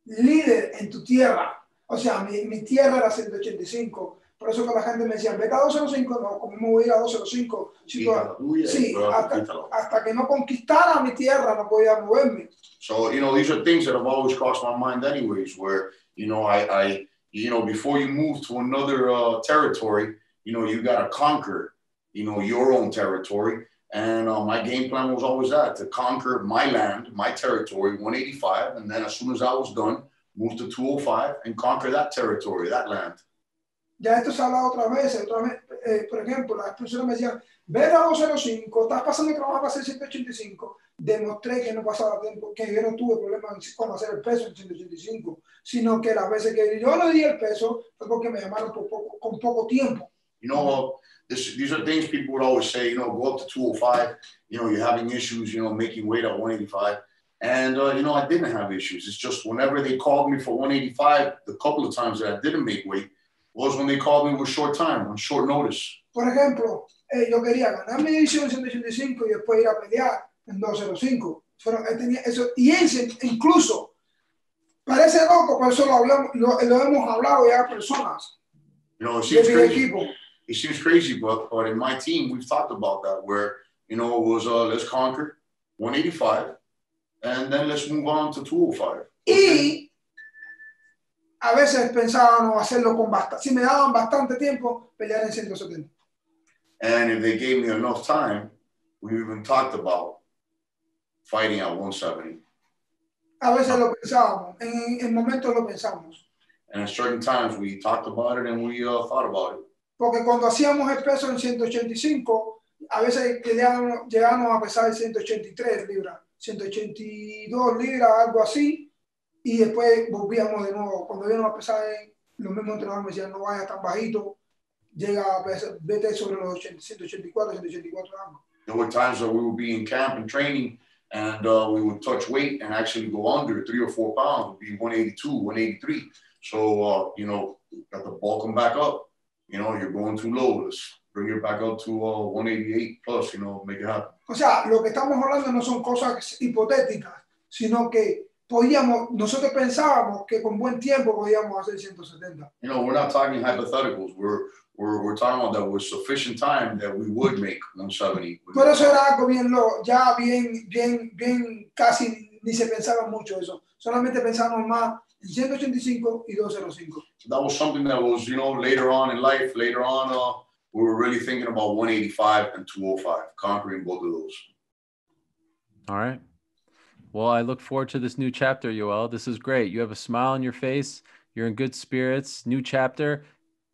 líder en tu tierra. O sea, mi, mi tierra era 185. Por eso que la gente me decía, vete a 205, no, ¿cómo me voy a ir a 205? Si tú- tuya, sí, pero hasta, hasta que no conquistara mi tierra no podía moverme. So, you know, these are things that have always crossed my mind anyways, where, you know, I, I you know, before you move to another uh, territory, you know, you got to conquer, you know, your own territory. And uh, my game plan was always that, to conquer my land, my territory, 185. And then as soon as I was done, move to 205 and conquer that territory, that land. Ya esto se ha hablado otras veces. Otra vez, eh, por ejemplo, las personas me decían, vete a 205, estás pasando el trabajo para hacer 185. Demostré que no pasaba tiempo, que yo no tuve problemas con hacer el peso en 185, sino que las veces que yo no di el peso fue porque me llamaron por poco- con poco tiempo. You know, this, these are things people would always say, you know, go up to 205, you know, you're having issues, you know, making weight at 185. And, uh, you know, I didn't have issues. It's just whenever they called me for 185, the couple of times that I didn't make weight was when they called me with short time, on short notice. Por ejemplo, eh, yo quería ganar mi división en 185 y después ir a pelear en 205. Fueron- eh, tenía eso, y ese, incluso, parece loco, pero eso lo, hablamos, lo, lo hemos hablado ya a personas You know, it seems crazy. equipo. It seems crazy, but, but in my team, we've talked about that where, you know, it was, uh, let's conquer 185 and then let's move on to 205. Y a veces pensábamos hacerlo con bastante, si me daban bastante tiempo, pelear en 170. And if they gave me enough time, we even talked about fighting at 170. A veces lo pensábamos, en, en momentos lo pensamos. And at certain times, we talked about it and we uh, thought about it. Porque cuando hacíamos el peso en 185, a veces llegábamos, llegábamos a pesar 183 libras, 182 libras, algo así, y después volvíamos de nuevo. Cuando íbamos a pesar, los mismos entrenadores me decían, no vayas tan bajito, llega a pesar, vete sobre los 80, 184, 184 algo. There were times that we would be in camp and training and uh, we would touch weight and actually go under three or four pounds, be 182, 183. So, uh, you know, got the ball come back up. You know, you're going too low. Let's bring it back up to uh, 188 plus, you know, make it happen. O sea, lo que estamos hablando no son cosas hipotéticas, sino que podíamos, nosotros pensábamos que con buen tiempo podíamos hacer 170. You know, we're not talking hypotheticals. We're we're, we're talking about that with sufficient time that we would make 170. Pero eso era algo bien, lo, ya bien, bien, bien, casi ni se pensaba mucho eso. Solamente pensábamos más en 185 y 205. That was something that was, you know, later on in life, later on, uh, we were really thinking about 185 and 205, conquering both of those. All right. Well, I look forward to this new chapter, Yoel. This is great. You have a smile on your face. You're in good spirits. New chapter.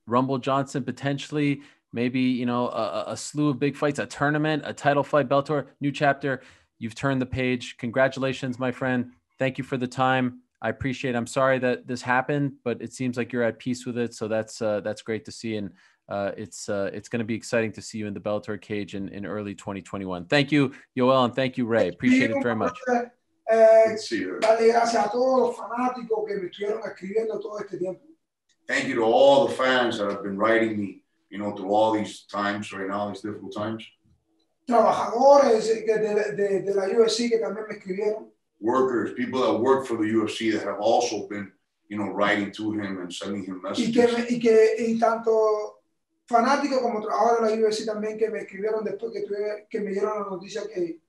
Rumble Johnson potentially, maybe you know a, a, slew of big fights, a tournament, a title fight, Bellator, new chapter. You've turned the page. Congratulations, my friend. Thank you for the time. I appreciate. It. I'm sorry that this happened, but it seems like you're at peace with it. So that's uh, that's great to see, and uh, it's uh, it's going to be exciting to see you in the Bellator cage in, in early 2021. Thank you, Yoel, and thank you, Ray. Appreciate it very much. Eh, dale gracias a todos los fanáticos que me estuvieron escribiendo todo este tiempo. Thank you to all the fans that have been writing me, you know, through all these times right now, these difficult times. Trabajadores de, de, de la UFC que también me escribieron. Workers, people that work for the UFC that have also been, you know, writing to him and sending him messages. Y que, y que y tanto fanáticos como trabajadores de la UFC también que me escribieron después que, tuve, que me dieron la noticia que,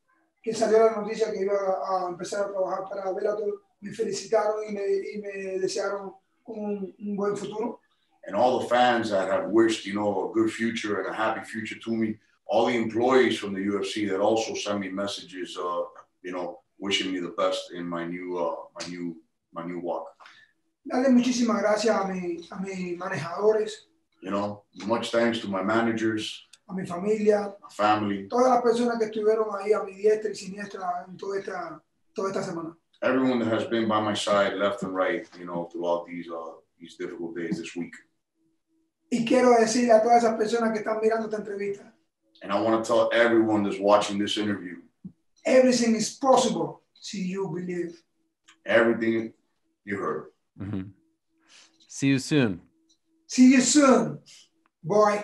que salió la noticia que iba a, empezar a trabajar para Bellator. Me felicitaron y me, y me desearon un, un buen futuro. And all the fans that have wished, you know, a good future and a happy future to me. All the employees from the UFC that also send me messages, uh, you know, wishing me the best in my new, uh, my new, my new walk. Dale muchísimas gracias a, mi, a mis manejadores. You know, much thanks to my managers. A mi familia. My family. Todas las personas que estuvieron ahí a mi diestra y siniestra en toda esta, toda esta semana everyone that has been by my side, left and right, you know, throughout these uh, these difficult days this week. Y quiero decirle a todas esas personas que están mirando esta entrevista. And I want to tell everyone that's watching this interview. Everything is possible see you believe. Everything you heard. Mm-hmm. See you soon. See you soon, boy.